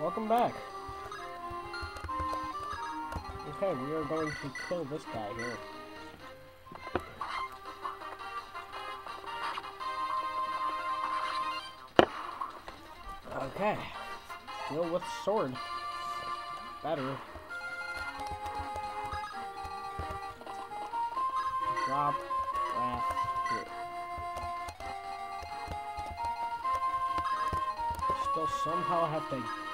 welcome back. Okay, we are going to kill this guy here. Okay. Deal with sword. Better. Drop wrath here. Still somehow have to...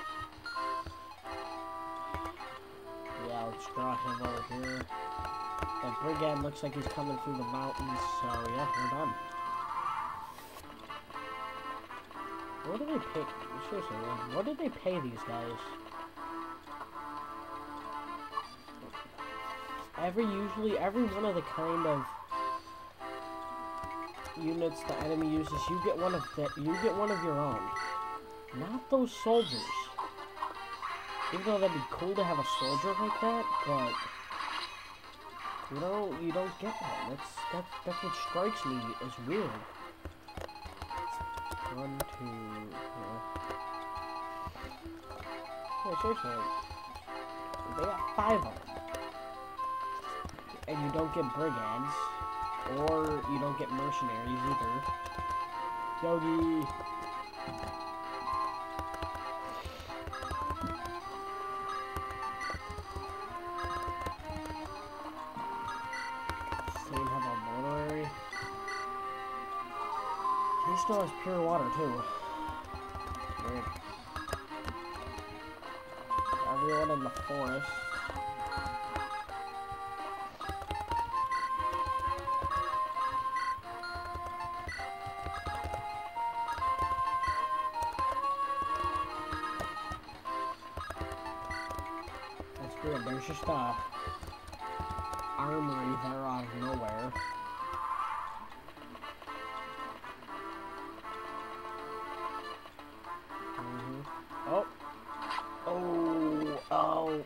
him over here. That brigand looks like he's coming through the mountains, so yeah, we're done. What do they pay? Seriously, what did they pay these guys? Every usually every one of the kind of units the enemy uses, you get one of that. You get one of your own. Not those soldiers. Even though that'd be cool to have a soldier like that, but you know you don't get one. That's that that's what strikes me as weird. One, two, yeah. Yeah, seriously. They got five of them. And you don't get brigands. Or you don't get mercenaries either. Yogi! Still has pure water too. Weird. Everyone in the forest. That's weird. There's just a armory there out of nowhere. Uh,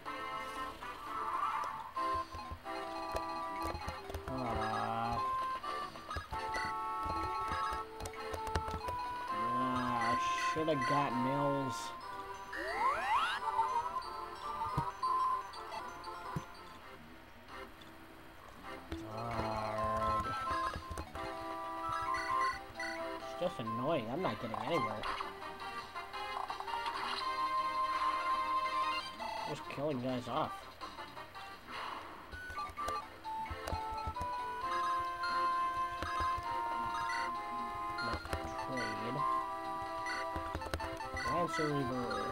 I should have got Mills. It's just annoying. I'm not getting anywhere. Just killing guys off. Not trade. Lancereaver.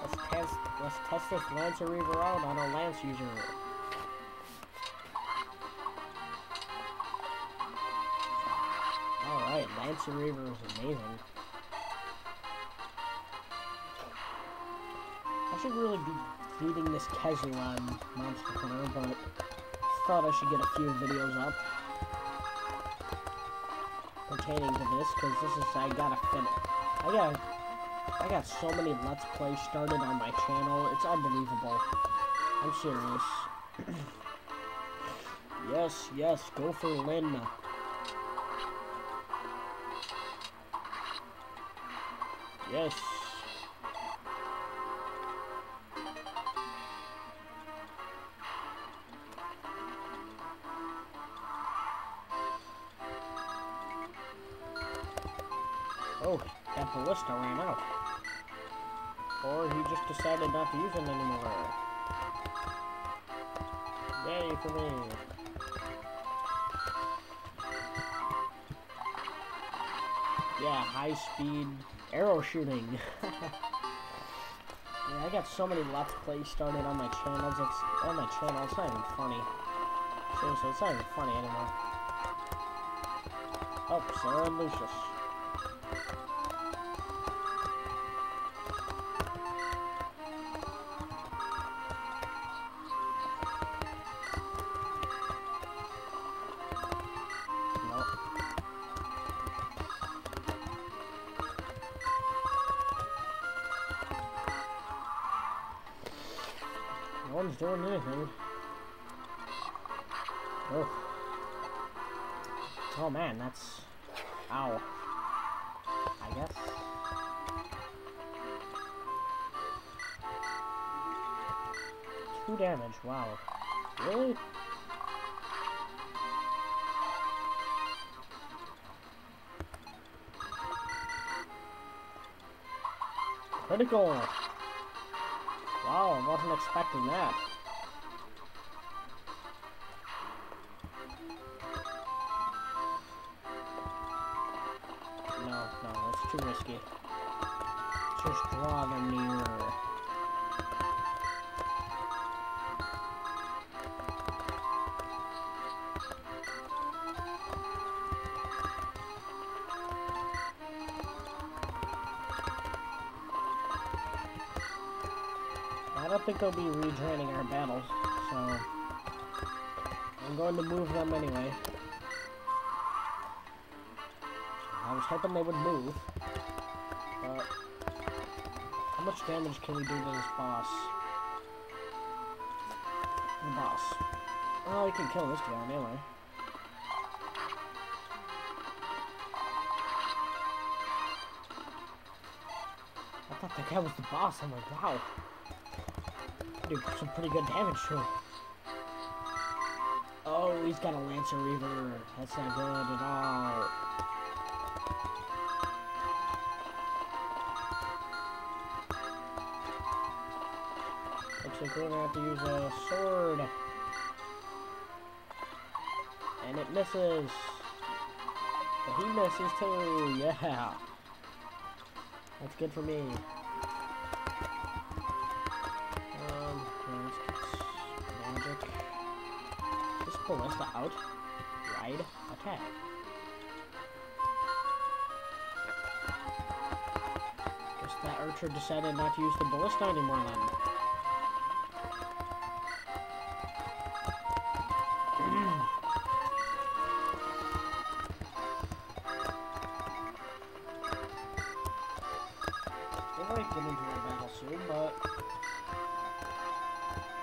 Let's test let's test this Lancereaver out on a Lance user. Alright, Lancereaver is amazing. Should really be beating this Kezuan Monster Hunter, but thought I should get a few videos up pertaining to this, because this is, I gotta fit I got I got so many Let's Play started on my channel, it's unbelievable. I'm serious. yes, yes, go for Lyn. Yes. That ballista ran out. Or he just decided not to use them anymore. Yay for me. Yeah, high speed arrow shooting. yeah, I got so many let's plays started on my channels. It's on my channel. It's not even funny. Seriously, it's not even funny anymore. Oh, Serra and Lucius. one's doing anything. Ugh. Oh. oh man, that's... Ow. I guess. Two damage, wow. Really? Critical! Wow, I wasn't expecting that. No, no, that's too risky. Just draw them nearer. Don't think they'll be rejoining our battles, so I'm going to move them anyway. I was hoping they would move, but how much damage can we do to this boss? The boss. Oh, we can kill this guy anyway. I thought that guy was the boss. I'm like, wow do some pretty good damage to him. Oh, he's got a Lancereaver. That's not good at all. Looks like we're gonna have to use a sword. And it misses. But he misses too. Yeah. That's good for me. Ballista out. Ride. Attack. Guess that archer decided not to use the ballista anymore then. they might get into a battle soon, but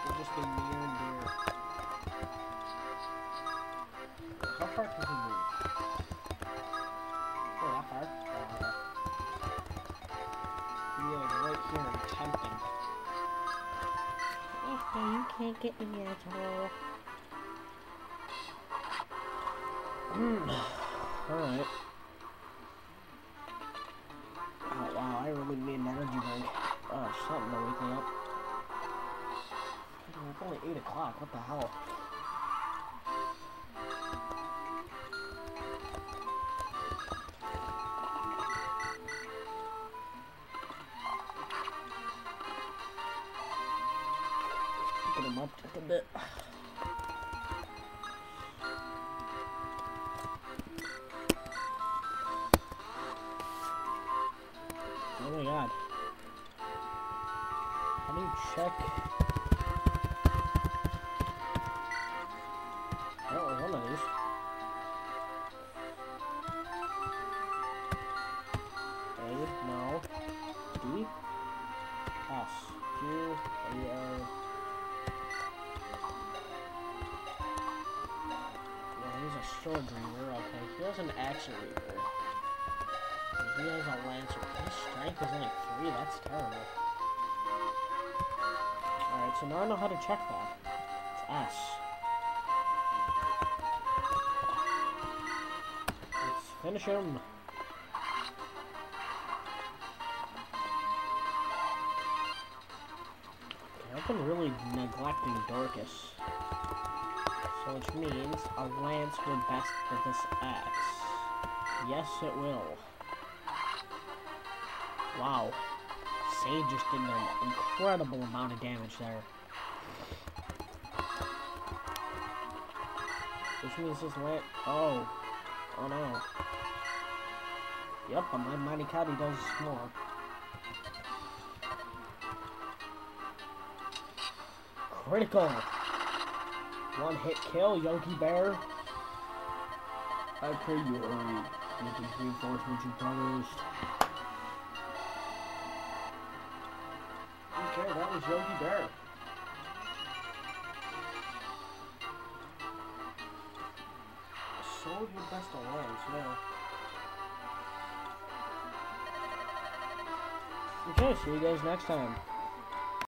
we'll just be near and dear. Move? Oh, that far? Oh, is right here tempting. Okay, you can't get me at all. Hmm. Alright. Oh, wow, I really need an energy drink. Oh, something to wake me up. It's only 8 o'clock, what the hell? Him up just a bit. Oh my god. How do you check? Sword reaver. Okay, he has an axe reaver. He has a lancer. His strength is only three. That's terrible. Alright, so now I know how to check that. It's S. Let's finish him. Okay, I've been really neglecting Dorcas which means a lance will best with this axe. Yes, it will. Wow. Sage just did an incredible amount of damage there. Which means this lance... Oh. Oh no. Yep, but my Mani Katti does more. Critical! One hit kill, Yogi Bear. I pray you hurry. With the reinforcements you promised. Okay, that was Yogi Bear. Sword with best alliance, yeah. Okay, see you guys next time.